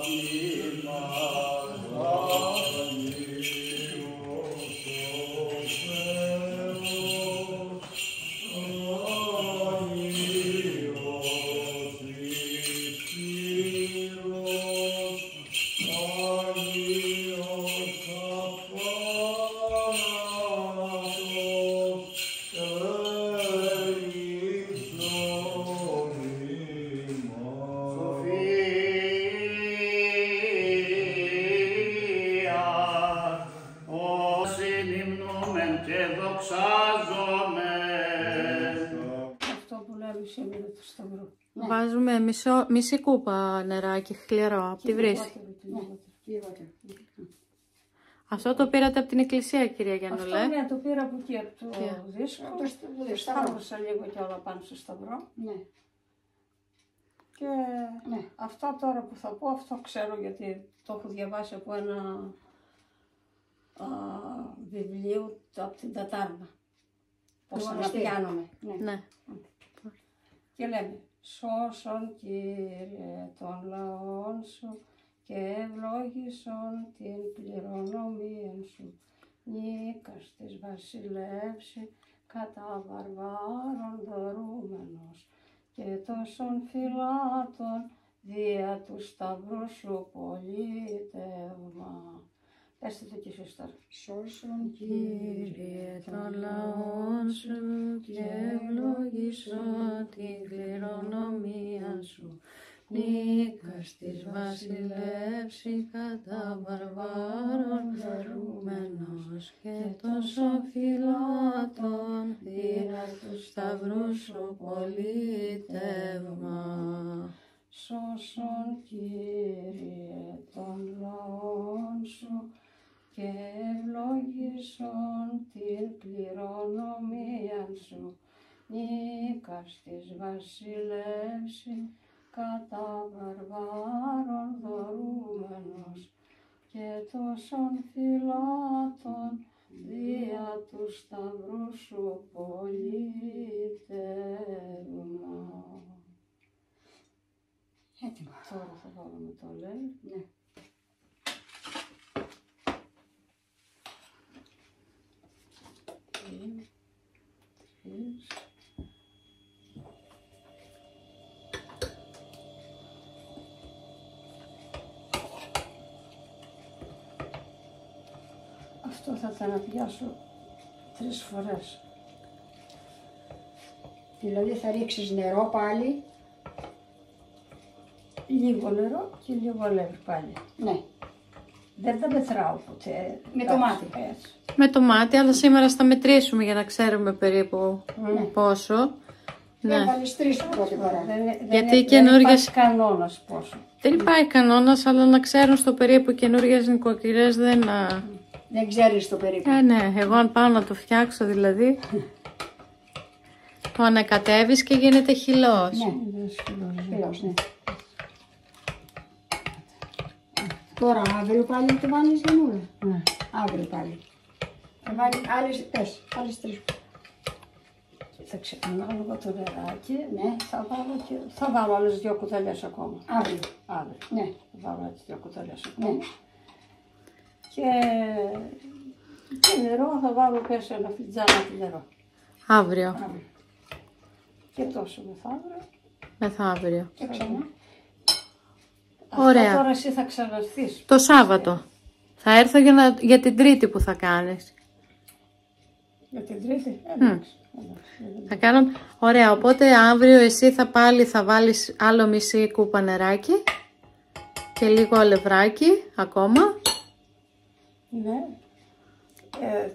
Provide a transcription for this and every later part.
My Fatima. Σταυρού. Βάζουμε μισό, μισή κούπα νεράκι χλιαρό από τη βρύση. Λιγότερο και λιγότερο. Λιγότερο. Αυτό το πήρατε από την εκκλησία, κυρία Αυτό Γιαννουλέ. ναι, το πήρα από εκεί από το Ποια; δίσκο. Το στο- το σταυρό. Σταύρωσα λίγο κι όλα πάνω στο Σταυρό. Ναι, Και ναι. αυτά τώρα που θα πω, αυτό ξέρω γιατί το έχω διαβάσει από ένα α, βιβλίο το- από την Τατάρνα. Πώς Το να μοναστήρι. πιάνομαι. ναι. Ναι. Και λέμε, σώσον Κύριε των λαών σου και ευλόγησον την κληρονομία σου. Νίκας της βασιλεύση κατά βαρβάρων δωρούμενος και τόσων φυλάτων δια του σταυρού σου πολίτευμα. Πέστε το κι εσείς τώρα. Σώσον Κύριε των λαών σου και ευλογήσω την κληρονομία σου. Νίκας της βασιλεύση κατά βαρβάρων δωρούμενος και τόσο φυλάτων δια του σταυρούς σου πολίτευμα. Σώσον Κύριε των λαών σου και ευλόγησον την κληρονομία σου. Νίκας της βασιλεύση κατά βαρβάρων δωρούμενος και τόσων φυλάτων δια του σταυρού σου πολίτευμα. Έτοιμα. Τώρα θα βάλουμε το λέει. Ναι. Τρεις. Αυτό θα τα αναπιάσω τρεις φορές. Δηλαδή θα ρίξεις νερό πάλι. Λίγο νερό και λίγο αλεύρι πάλι. Ναι. Δεν τα μετράω ποτέ. Με το Έτσι, μάτι. Έτσι. Με το μάτι, αλλά σήμερα θα μετρήσουμε για να ξέρουμε περίπου Ναι. πόσο. Ναι. Έβαλες τρεις την πρώτη φορά. Δεν, δεν, Γιατί δεν οι καινούργιες- υπάρχει κανόνας πόσο. Δεν υπάρχει κανόνας, αλλά να ξέρουν στο περίπου καινούργιες νοικοκυρές δεν. α, Δεν ξέρεις το περίπου. Ε, ναι, εγώ αν πάω να το φτιάξω δηλαδή. Το ανακατεύεις και γίνεται χυλός. Ναι. Δεν σκυλώζει. Χιλός, ναι. Τώρα αύριο πάλι το βάλεις γενούλα. Ναι. Αύριο πάλι. Θα βάλεις άλλες, πες, άλλες τρεις. Κοίταξε, ανάλογα το νεράκι, Ναι. θα βάλω, και, θα βάλω άλλες δύο κουταλιές ακόμα. Αύριο. Αύριο. Ναι. Θα βάλω έτσι δύο κουταλιές Ναι. ακόμα. Και, και νερό θα βάλω πες ένα φιτζάνάκι νερό. Αύριο, Αύριο. Και τόσο μεθαύριο. μεθαύριο. Και ξανά. Ωραία. Αυτό τώρα εσύ θα ξαναρθείς. Το Σάββατο. Θα έρθω για, να, για την Τρίτη που θα κάνεις. Για την τρίτη; Εντάξει. εντάξει. Θα κάνω... Ωραία, οπότε αύριο εσύ θα πάλι θα βάλεις άλλο μισή κούπα νεράκι και λίγο αλευράκι ακόμα. Ναι. Ε,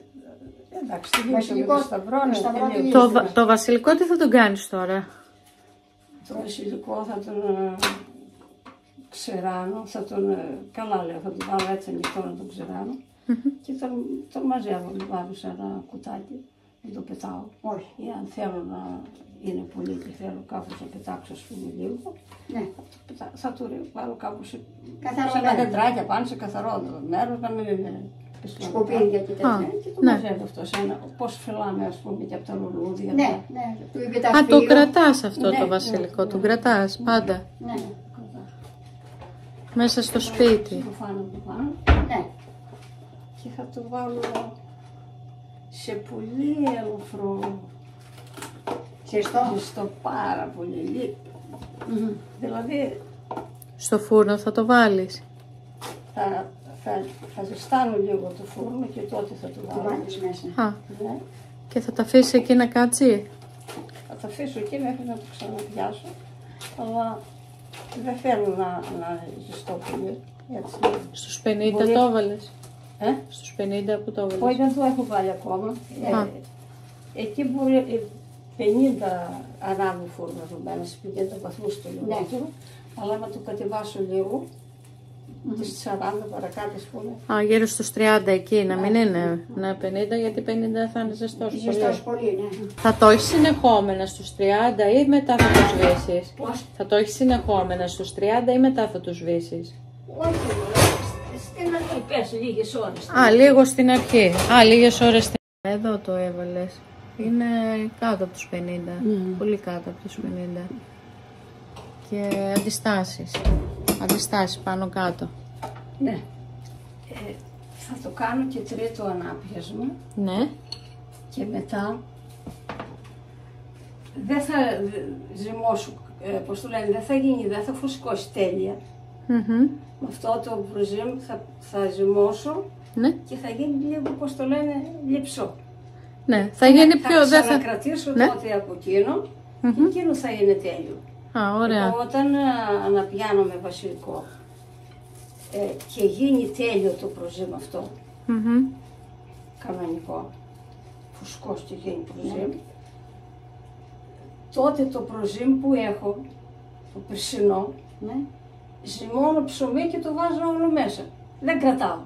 εντάξει, τη Βασιλικό- με το σταυρό, το ναι, σταυρό τελείωσε. τελείωσε. Το, βα- το βασιλικό τι θα τον κάνεις τώρα; Το βασιλικό θα τον ε, ξεράνω, θα τον, ε, καλά λέω, θα τον βάλω έτσι ανοιχτό να τον ξεράνω και τον, τον μαζεύω, τον βάλω σε ένα κουτάκι, δεν το πετάω. Όχι. Ή αν θέλω να είναι πολύ και θέλω κάπου να πετάξω, ας πούμε, λίγο, Ναι. θα, το πετά- θα το ρίχνω, βάλω κάπου σε, Καθαρό σε ένα μέρος. τετράκι πάνω, σε καθαρό μέρος, να μην είναι πεσμένο. Σκουπίδια και Α, τέτοια. Και το Ναι. μαζεύω αυτό σε ένα, πώς φυλάμε, ας πούμε, και από τα λουλούδια. Ναι, τα- ναι. Του είπε τα Α, το φύλλα. κρατάς αυτό Ναι, το ναι, βασιλικό, ναι. το κρατάς πάντα. Ναι. Μέσα στο σπίτι. Το φάνω του πάνω Ναι. και θα το βάλω σε πολύ ελαφρό Ζεστό. ζεστό πάρα πολύ λίγο. Δηλαδή Στο φούρνο θα το βάλεις. θα, θα, θα ζεστάνω λίγο το φούρνο και τότε θα το Το βάλω. βάλεις μέσα. Α, Ναι. και θα τα αφήσει εκεί να κάτσει. Θα το αφήσω εκεί μέχρι να το ξαναπιάσω. Αλλά δεν θέλω να, να είναι ζεστό πολύ. Έτσι. Στους 50 Μπορεί- το έβαλες. Ε; Στους 50 που το έβαλες. Όχι, δεν το έχω βάλει ακόμα. Α. Ε, εκεί μπορεί ε, 50 ανάβει φούρνο εδώ μέσα, σε 50 βαθμούς το λιγότερο. Αλλά άμα το κατεβάσω λίγο, τις 40 παρακάτω ας πούμε, Α, γύρω στους 30 εκεί, να μην είναι. Ναι, 50 γιατί 50 θα είναι ζεστός. πολύ. Ζεστός πολύ, ναι. Θα το έχεις συνεχόμενα στους 30 ή μετά θα το σβήσεις. Πώς; Θα το έχεις συνεχόμενα στους 30 ή μετά θα το σβήσεις. όχι, στην αρχή πες λίγες ώρες. Α, λίγο στην αρχή. Α, λίγες ώρες στην Εδώ το έβαλες. Είναι κάτω από τους 50. Πολύ κάτω από τους 50. Και αντιστάσεις. Αντιστάσεις πάνω κάτω. Ναι. Ε, θα το κάνω και τρίτο ανάπιασμα Ναι. και μετά δεν θα ε, ζυμώσω, ε, πώς το λένε, δεν θα γίνει, δεν θα φουσκώσει τέλεια. Μμμ. Με αυτό το προζύμ θα, θα ζυμώσω Ναι. και θα γίνει λίγο, πώς το λένε, λιψό. Ναι. Θα γίνει πιο... Θα Δεν θα... ξανακρατήσω Ναι. τότε από εκείνο και εκείνο θα είναι τέλειο. Α, ωραία. Εγώ όταν α, αναπιάνω με βασιλικό ε, και γίνει τέλειο το προζύμ αυτό, Μμμ. κανονικό, φουσκός και γίνει προζύμ, τότε το προζύμ που έχω, το περσινό, Ναι. ζυμώνω ψωμί και το βάζω όλο μέσα. Δεν κρατάω.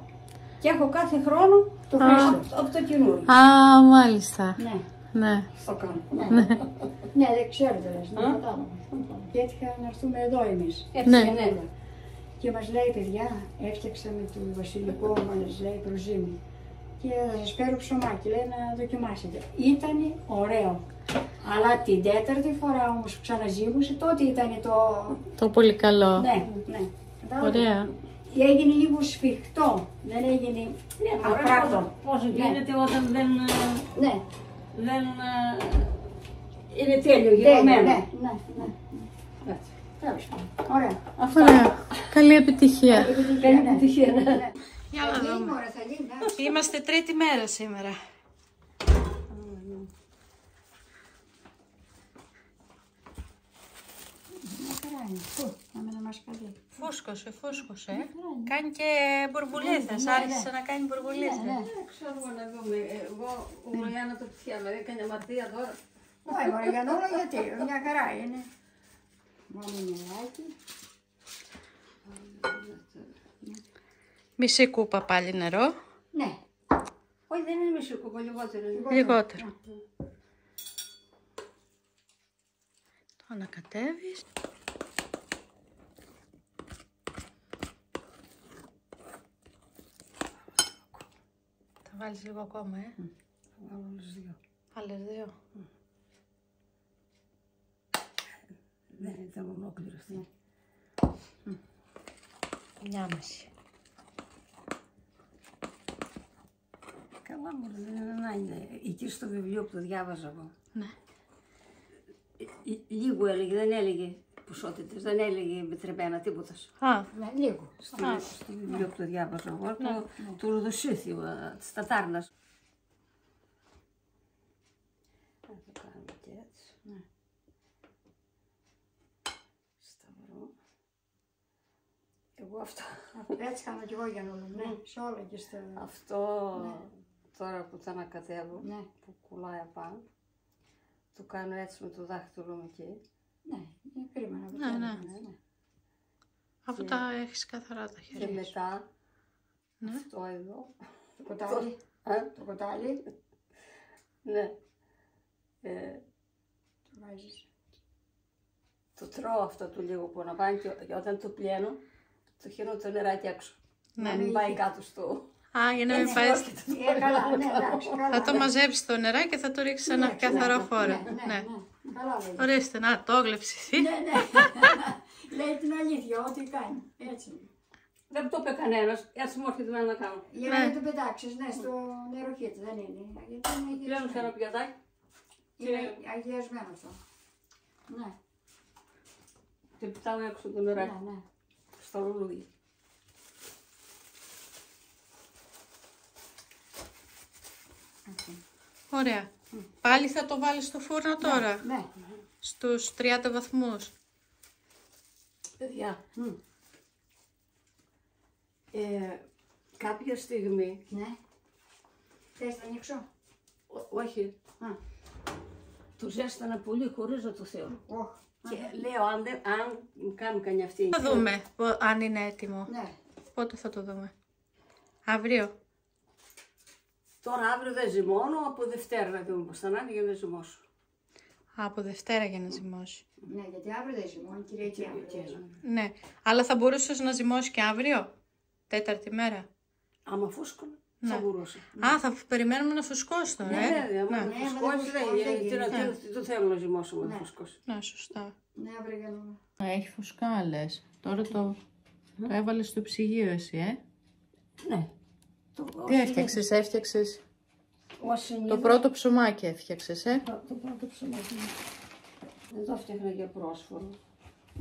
Και έχω κάθε χρόνο Το από, φρέσκο. από το καινούριο. Α, μάλιστα. Ναι. Ναι. Αυτό κάνω. Ναι, δεν ξέρω τι λες, ναι, Α. κατάλαβα. Και έτυχα να έρθουμε εδώ εμείς. Έτσι, Ναι. ναι. Και μας λέει, παιδιά, έφτιαξαμε το βασιλικό μας, λέει, προζύμι. Και θα σας φέρω ψωμάκι, λέει, να δοκιμάσετε. Ήτανε ωραίο. Αλλά την τέταρτη φορά όμως που ξαναζύμωσε, τότε ήταν το... Το πολύ καλό. Ναι, ναι. Κατάλαβες. Ωραία. Και έγινε λίγο σφιχτό. Δεν έγινε Ναι, μωρέ, απράτο. πώς- Πώς γίνεται όταν δεν, ε, Ναι, δεν ε, είναι τέλειο τέλειο, γυρωμένο. ναι, ναι, ναι. Έτσι. Τέλος πάντων. Ωραία. Ωραία. Καλή επιτυχία. Καλή επιτυχία. ναι. Για να Θα γίνει, δούμε. μωρέ, θα γίνει, εντάξει. Είμαστε τρίτη μέρα σήμερα. Μια χαρά είναι. Πού, να μην μας καλεί. Φούσκωσε, φούσκωσε. Κάνει και μπουρμπουλίθες. Άρχισε να κάνει μπουρμπουλίθες. Ναι, Δεν ξέρω να δούμε. Εγώ ουρλιάνω το πιάνω. Έκανε αμαρτία τώρα. Όχι, μωρέ, για όλα γιατί, μια χαρά είναι. Βάλουμε νεράκι. Μισή κούπα πάλι νερό. Ναι, Όχι, δεν είναι μισό κούπα, λιγότερο. είναι. Λιγότερο. Το ανακατεύεις. Θα βάλεις λίγο ακόμα, ε. Θα βάλω άλλους δύο. Άλλες δύο. Δεν ήταν ολόκληρο αυτή. Μια μισή. Καλά μου, δεν είναι να είναι. Εκεί στο βιβλίο που το διάβαζα εγώ. Ναι. Ε, ε, Λίγο έλεγε, δεν έλεγε ποσότητες, δεν έλεγε μετρημένα τίποτα. Α, ναι, λίγο. Στο, στο βιβλίο που το διάβαζα εγώ, το, του Ροδοσίθιου, ε, της Τατάρνας. Θα το κάνουμε και έτσι. Ναι. Σταυρό. Εγώ αυτό, Έτσι κάνω κι εγώ για να όλο, ναι, σε όλα και στο... αυτό τώρα που τα ανακατεύω, Ναι, που κουλάει απάνω, το κάνω έτσι με το δάχτυλο μου εκεί. ναι, είναι κρίμα να το Ναι, κάνεις, ναι. ναι. αφού τα έχεις καθαρά τα Και χέρια σου. μετά, Ναι. αυτό εδώ, Το κοτάλι, ε, το κοτάλι, ναι, ε, το βάζεις. το τρώω αυτό το λίγο που αναβάνει και και όταν το πλένω, το χύνω το νεράκι έξω. Ναι. Να μην πάει κάτω στο... Α, για να μην πάει... Ε, καλά, ναι, εντάξει, καλά. Θα το μαζέψεις το νεράκι και θα το ρίξεις σε ένα καθαρό φόρο. Ναι, ναι, Ναι. ναι, καλά λέει. Ορίστε, να, το έγλεψε εσύ. Ναι, ναι. Λέει την αλήθεια, ό,τι κάνει. Έτσι. δεν το είπε κανένας, έτσι μου έρχεται εμένα να κάνω. Για να μην το πετάξεις, ναι, στο νεροχύτη, δεν είναι. Γιατί είναι Πλέον σε ένα αγιασμένο. πιατάκι. Είναι αγιασμένο αυτό. Ναι, Και πετάω έξω το ναι, νεράκι ναι. στο λουλούδι. Αυτό. Ωραία. Πάλι θα το βάλεις στο φούρνο τώρα, Ναι, στους 30 βαθμούς. Παιδιά, ε, κάποια στιγμή, ναι. Θες να ανοίξω; ό- όχι, Α, το ζέστανα πολύ χωρίς να το θέλω. οχ. Και λέω, αν, δεν, αν κάνουν κανένα αυτή. Θα δούμε πο- αν είναι έτοιμο. Ναι, Πότε θα το δούμε; Αύριο. Τώρα αύριο δεν ζυμώνω, από Δευτέρα να δούμε πώς θα είναι για να ζυμώσω. Α, από Δευτέρα για να ζυμώσει. ναι, γιατί αύριο δεν ζυμώνει, Κυριακή αύριο δεν ζυμώνει. Ναι. Αλλά θα μπορούσες να ζυμώσει και αύριο. Τέταρτη μέρα; Άμα φούσκωνε, θα μπορούσα. Α, θα περιμένουμε να φουσκώσει τώρα, Ναι, ε; βέβαια, άμα Ναι, δεν άμα δεν φουσκώσει, δεν φουσκώσει, δεν τι να- γίνεται. τι- τι το θέλω να ζυμώσω άμα δεν φουσκώσει. Ναι, σωστά. Ναι, αύριο για να... Έχει φουσκάλες. Τώρα το, το έβαλες στο ψυγείο εσύ, ε; Ναι. Το, Τι έφτιαξες, έφτιαξες; Ο Το συνήθως, πρώτο ψωμάκι έφτιαξες, ε; το, το πρώτο ψωμάκι. Δεν το έφτιαχνα για πρόσφορο.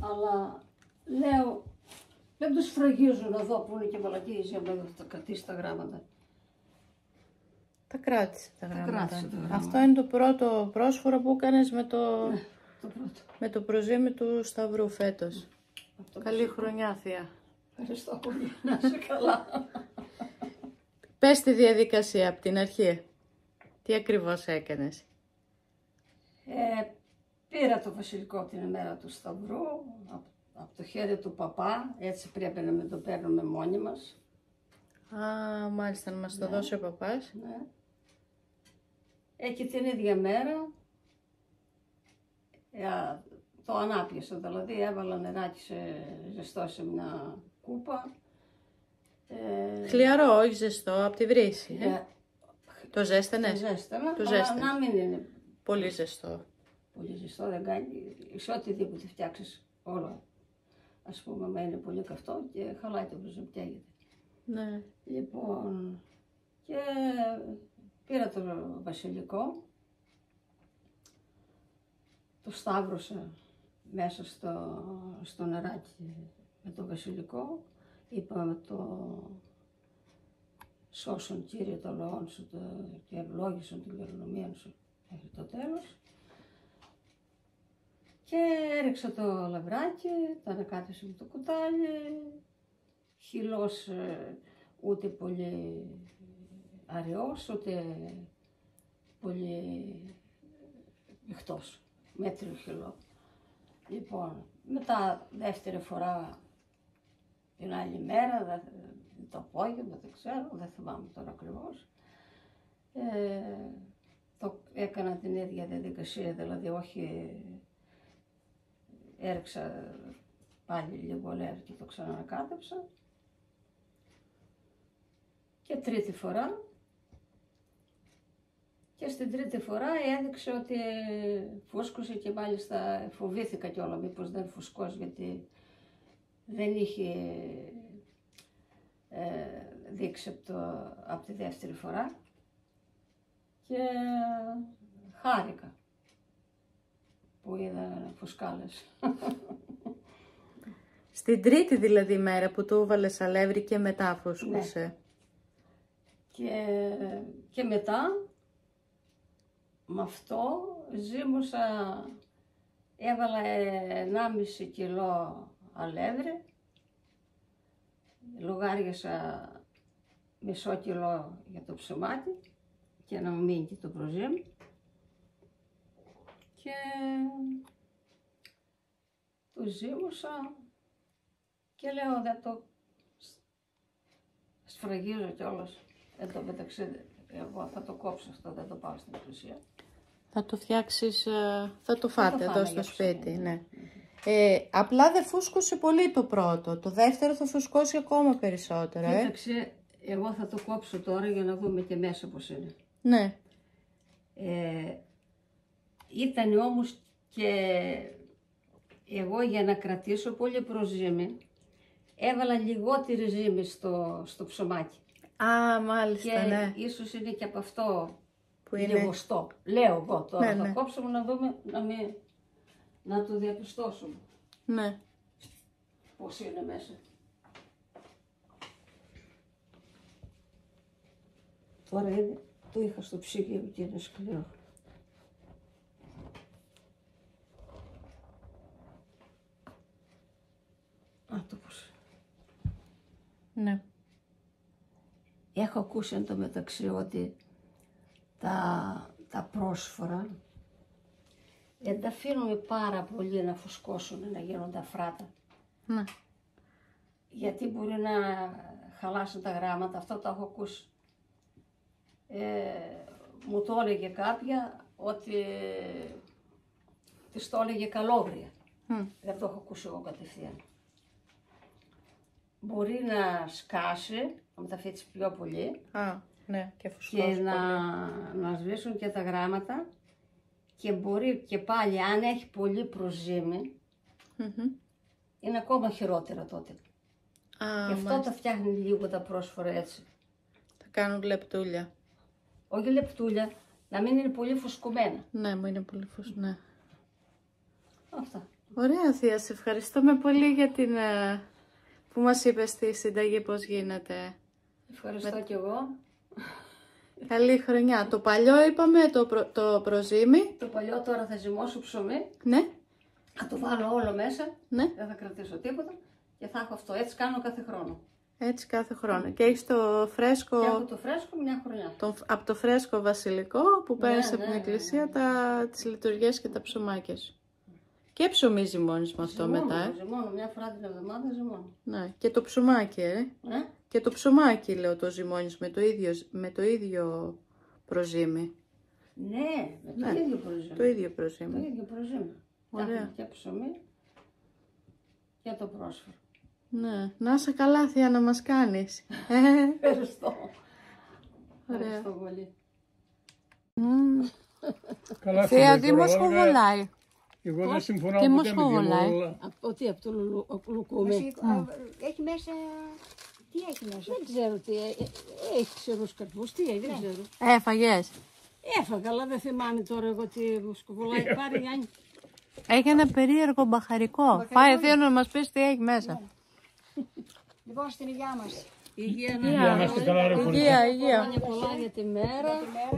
Αλλά λέω, δεν τους φραγίζω να δω που είναι και μαλακίες για να τα κρατήσει τα γράμματα. Τα κράτησε τα γράμματα. κράτησε τα γράμματα. Αυτό είναι το πρώτο πρόσφορο που έκανες με το, Το πρώτο. με το προζύμι του Σταυρού φέτος. Αυτό Καλή χρονιά, θεία. Ευχαριστώ πολύ. Να είσαι καλά. Πες τη διαδικασία από την αρχή. Τι ακριβώς έκανες; Ε, πήρα το βασιλικό την ημέρα του Σταυρού από, από το χέρι του παπά, έτσι πρέπει να με το παίρνουμε μόνοι μας. Α, μάλιστα, να μας το δώσει ο παπάς. Ναι. Ε, και την ίδια μέρα ε, το ανάπιασα, δηλαδή έβαλα νεράκι σε, ζεστό σε μια κούπα. Ε, Χλιαρό, όχι ζεστό, από τη βρύση. Ε. ε, Το ζέστανες; ζέστανα, Το αλλά ζέστανες. να μην είναι Πολύ ζεστό. πολύ ζεστό, δεν κάνει, σε οτιδήποτε φτιάξεις όλο. Ας πούμε, άμα είναι πολύ καυτό και χαλάει το μπροζό, καίγεται. Ναι. Λοιπόν, και πήρα το βασιλικό, το σταύρωσα μέσα στο, στο νεράκι με το βασιλικό, είπα το σώσον Κύριε το λόγον σου το, και ευλόγησον την κληρονομία σου μέχρι το τέλος. Και έριξα το λαβράκι, το ανακάτεσα με το κουτάλι, χυλός ε, ούτε πολύ αραιός, ούτε πολύ μειχτός, μέτριο χυλό. Λοιπόν, μετά δεύτερη φορά την άλλη μέρα, δε- το απόγευμα, δεν ξέρω, δεν θυμάμαι τώρα ακριβώς. Ε, το έκανα την ίδια διαδικασία, δηλαδή όχι έριξα πάλι λίγο λέρ και το ξανακάτεψα. Και τρίτη φορά. Και στην τρίτη φορά έδειξε ότι φούσκωσε και μάλιστα φοβήθηκα κιόλα μήπως δεν φουσκώσει γιατί δεν είχε ε, δείξει από, το, από τη δεύτερη φορά και χάρηκα που είδα φουσκάλες. Στην τρίτη δηλαδή μέρα που του έβαλες αλεύρι και μετά φούσκωσε. Και, και μετά με αυτό ζύμωσα, έβαλα 1,5 κιλό αλεύρι, λογάριασα μισό κιλό για το ψωμάτι και να μου μείνει και το προζύμι. Και το ζύμωσα και λέω δεν το σφραγίζω κιόλας. Εν τω μεταξύ, εγώ θα το κόψω αυτό, δεν το πάω στην εκκλησία. Θα το φτιάξεις, ε, θα το φάτε φάμε εδώ στο για σπίτι, ψωμί. ναι. Ε, απλά δεν φούσκωσε πολύ το πρώτο. Το δεύτερο θα φουσκώσει ακόμα περισσότερο, ε. Κοίταξε, εγώ θα το κόψω τώρα για να δούμε και μέσα πώς είναι. Ναι. Ε, ήταν όμως και εγώ για να κρατήσω πολύ προζύμι, έβαλα λιγότερη ζύμη στο, στο ψωμάκι. Α, μάλιστα, Και ναι. ίσως είναι και από αυτό Που είναι- λιγοστό. Λέω εγώ τώρα, Ναι, θα ναι. κόψουμε να δούμε, να, μην, να το διαπιστώσουμε Ναι. πώς είναι μέσα. Τώρα είναι, το είχα στο ψυγείο και είναι σκληρό. Α, το πώς. Ναι. Έχω ακούσει εν τω μεταξύ ότι τα, τα πρόσφορα δεν τα αφήνουμε πάρα πολύ να φουσκώσουν, να γίνονται αφράτα. Ναι. Γιατί μπορεί να χαλάσουν τα γράμματα, αυτό το έχω ακούσει. Ε, μου το έλεγε κάποια ότι της το έλεγε καλόγρια. Μμ. Δεν το έχω ακούσει εγώ κατευθείαν. Μπορεί να σκάσει, να μεταφύγει πιο πολύ, Α, ναι, και και φουσκώσει να, πολύ. να σβήσουν και τα γράμματα και μπορεί και πάλι αν έχει πολύ προζύμι Μμμ. είναι ακόμα χειρότερα τότε. Α, Γι' αυτό μάλιστα. τα φτιάχνει λίγο τα πρόσφορα έτσι. Θα κάνουν λεπτούλια. Όχι λεπτούλια, να μην είναι πολύ φουσκωμένα. Ναι, μου είναι πολύ φως, ναι. Αυτά. Ωραία, Θεία, σε ευχαριστούμε πολύ για την... ε, που μας είπες στη συνταγή πώς γίνεται. Ευχαριστώ κι εγώ. Καλή χρονιά. Το παλιό είπαμε, το, προ, το προζύμι. Το παλιό τώρα θα ζυμώσω ψωμί, Ναι, θα το βάλω όλο μέσα, ναι. δεν θα κρατήσω τίποτα και θα έχω αυτό. Έτσι κάνω κάθε χρόνο. Έτσι κάθε χρόνο. Και έχεις το φρέσκο... Και έχω το φρέσκο μια χρονιά. Το, από το φρέσκο βασιλικό που Ναι, παίρνεις από ναι, την ναι, εκκλησία τα, τις λειτουργίες και τα ψωμάκια σου. Και ψωμίζει μόνος με αυτό Ζυμώνω, μετά, ε; ζυμώνω, μια φορά την εβδομάδα ζυμώνω. Ναι. Και το ψωμάκι, ε; Ε; Και το ψωμάκι, λέω, το ζυμώνεις με το ίδιο, με το ίδιο προζύμι. Ναι, με το Ναι, ίδιο προζύμι. Το ίδιο Το προζύμι. ίδιο προζύμι. Ωραία. Φτιάχνω και ψωμί και το πρόσφαρο. Ναι. Να είσαι καλά, Θεία, να μας κάνεις. Ε, Ευχαριστώ. Ωραία. Ευχαριστώ πολύ. μμ. Καλά, Θεία, φίλε, τι μου τώρα, σχοβολάει. Εγώ δεν συμφωνώ Τι μου ποτέ με σχοβολάει; διαβόλα. Από τι, από το λου- ο- λουκούμι; Έχει μέσα. Τι έχει μέσα. Δεν ξέρω τι ε- ε- έχεις ξερούς καρπούς, τι έχεις, δεν ξέρω. Έφαγες. Έφαγα, αλλά δεν θυμάμαι τώρα εγώ τι μου σκοβολάει. Πάρε Γιάννη. Έχει ένα περίεργο μπαχαρικό. Πάει, Θεία, να μας πεις τι έχει μέσα. Λοιπόν, στην υγειά μας. Υγεία Για να είστε καλά, ρε κορίτσια. Υγεία, υγεία. να πολλά για τη μέρα.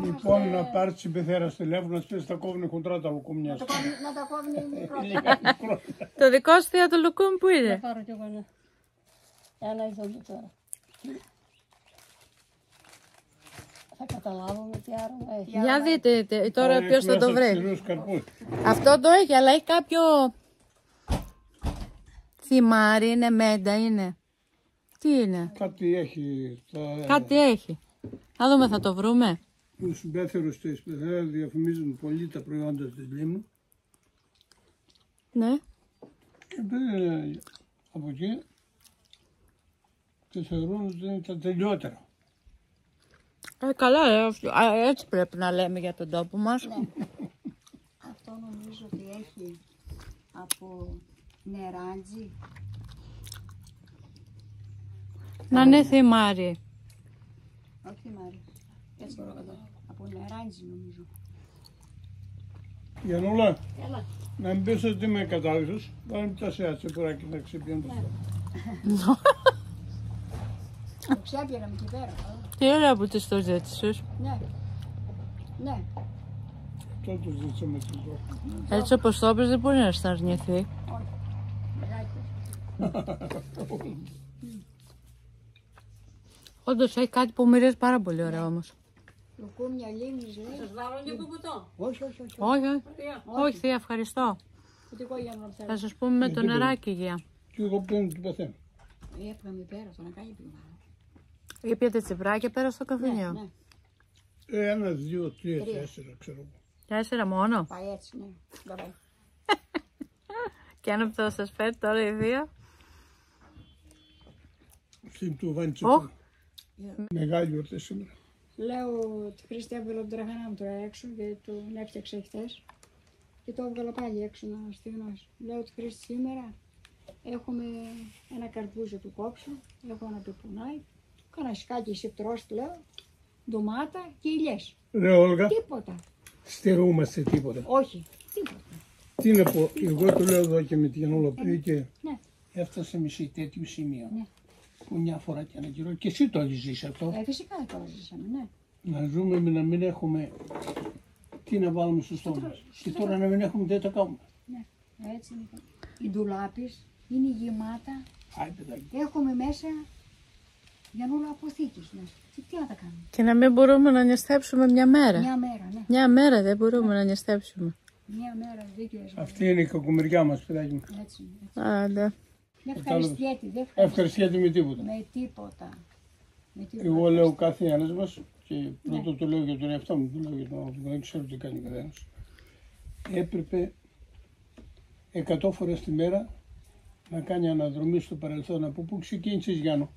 Λοιπόν, να πάρεις την πεθέρα στη τηλέφωνο, να σπίσεις τα κόβουν χοντρά τα λουκούμια. σου. Να τα κόβουν μικρό. Το δικό σου Θεία το λουκούμι που είναι; Πάρω κι εγώ ένα. Ένα ειδωλή τώρα. Θα καταλάβουμε τι άρωμα έχει. Για δείτε τε- τώρα Έχει ποιος θα το μέσα βρει. ξηρούς καρπούς. Αυτό το έχει, αλλά έχει κάποιο... Θυμάρι, είναι μέντα, είναι. Τι είναι; Κάτι έχει. Τα... Κάτι έχει. Θα δούμε, θα το βρούμε. Τους πέθερους της πεθέρα διαφημίζουν πολύ τα προϊόντα της Λίμνου. Ναι. Και πήρε από εκεί και θεωρούν ότι είναι τα τελειότερα. Ε, καλά, ε, αυτό- α, έτσι πρέπει να λέμε για τον τόπο μας. Αυτό νομίζω ότι έχει από νεράντζι. Να είναι θυμάρι. Όχι θυμάρι. Έτσι μπορώ να το Από νεράντζι νομίζω. Γιαννούλα, να μην πεις ότι είμαι κατάλυσος, βάλε μου τα σέα τσεπουράκι να ξεπιάνε το φρόνο. Το ξέπιαναμε εκεί πέρα. Τι ωραία που τις το ζήτησες. Ναι. Ναι. Αυτό το ζήτησαμε την πρώτη. Έτσι όπως το είπες δεν μπορεί να στα αρνηθεί. Όντως έχει κάτι που μυρίζει πάρα πολύ ωραία όμως. Λουκούμια λίμνης λέει. Σας βάλω και κουμπούτο. Όχι, όχι, όχι. Όχι, όχι. Όχι, θεία, ευχαριστώ. Ούτε εγώ για να Θα θέλω. σας πούμε με το νεράκι υγεία. Και εγώ πλέον του πεθαίνω. Έπρεπε πέρα, το να κάνει πήγμα. Ήπιατε τσιπράκια πέρα στο καφενείο. Ναι. Ε, Ένα, δύο, τρία, τέσσερα, ξέρω εγώ. Τέσσερα μόνο; Πάει έτσι, ναι. Δεν πάει. Και αν αυτό σας φέρει τώρα η θεία. Στην του Βάνη Οχ. Μεγάλη γιορτή σήμερα. Λέω ότι Χρήστη έβγαλα από την τραχανά μου τώρα έξω γιατί τον έφτιαξα χθες. Και το έβγαλα πάλι έξω να στεγνώσει. Λέω ότι Χρήστης σήμερα έχουμε ένα καρπούζι του κόψω, έχω ένα πεπονάκι, κάνα σκάκι εσύ τρως, λέω, ντομάτα και ηλιές. Ρε Όλγα, Τίποτα. στερούμαστε τίποτα. Όχι, τίποτα. Τι να πω, εγώ το λέω εδώ και με την όλο πριν και Ναι, έφτασαμε σε τέτοιο σημείο. Ναι. Που μια φορά και ένα καιρό, και εσύ το έχεις ζήσει αυτό, ε, φυσικά το ζήσαμε, ναι. να ζούμε με να μην έχουμε τι να βάλουμε στο στόμα μας. Και τώρα να μην έχουμε δεν το κάνουμε. ναι. Έτσι είναι. Οι ντουλάπες είναι γεμάτα, Άι παιδάκι. έχουμε μέσα για όλα αποθήκες μέσα. Τι, τι να τα κάνουμε; Και να μην μπορούμε να νιαστέψουμε μια μέρα. Μια μέρα, ναι. Μια μέρα δεν μπορούμε να νιαστέψουμε. Μια μέρα δίκαιο. Αυτή είναι η κακομεριά μας παιδάκι μου. Έτσι. είναι. Άντε. Δεν ευχαριστιέται, δεν ευχαριστιέται Ευχαριστιέται με τίποτα. με τίποτα. Με τίποτα. Εγώ λέω κάθε ένας μας και πρώτο το λέω για τον εαυτό μου, το λέω για τον άνθρωπο, δεν ξέρω τι κάνει καθένας. Έπρεπε 100 φορές τη μέρα να κάνει αναδρομή στο παρελθόν από πού ξεκίνησες Γιάννο;